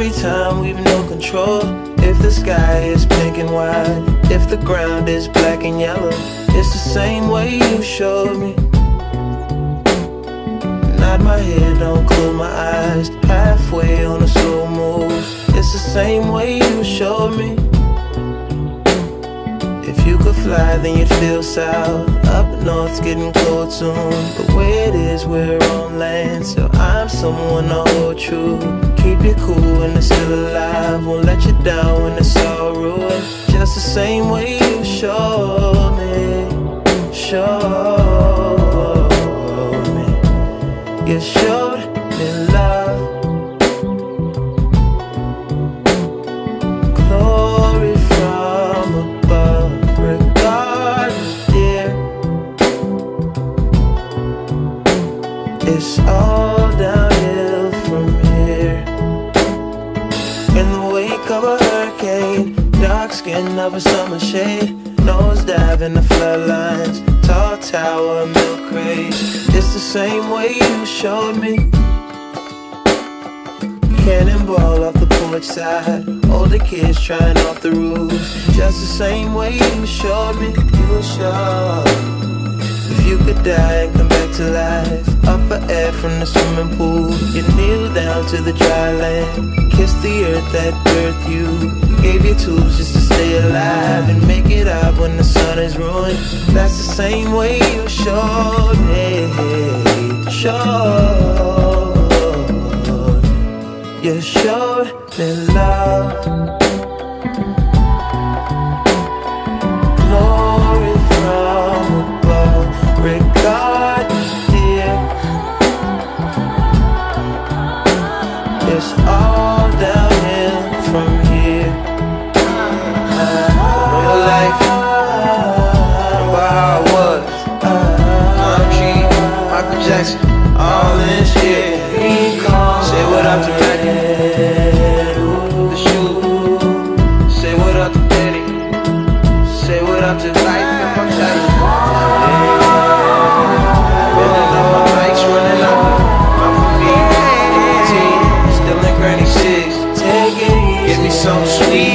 every time we've no control. If the sky is pink and white, if the ground is black and yellow, it's the same way you showed me. Nod my head, don't close my eyes. Halfway on a slow move, it's the same way you showed me. If you could fly, then you'd feel south. Up north's getting cold soon. The way it is, we're on land, so I'm someone to hold true. Keep you cool when it's still alive. Won't let you down when it's all ruined. Just the same way you showed me. Showed me. You showed dark skin of a summer shade, nose dive in the floodlines, tall tower, milk crate. It's the same way you showed me. Cannonball off the porch side, older kids trying off the roof. Just the same way you showed me, you showed. If you could die and come back to life, up for from the swimming pool, you kneel down to the dry land, kiss the earth that birthed you, gave you tools just to stay alive and make it out when the sun is ruined. That's the same way you showed me, showed. You showed me love. It's so sweet.